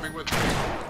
coming with me.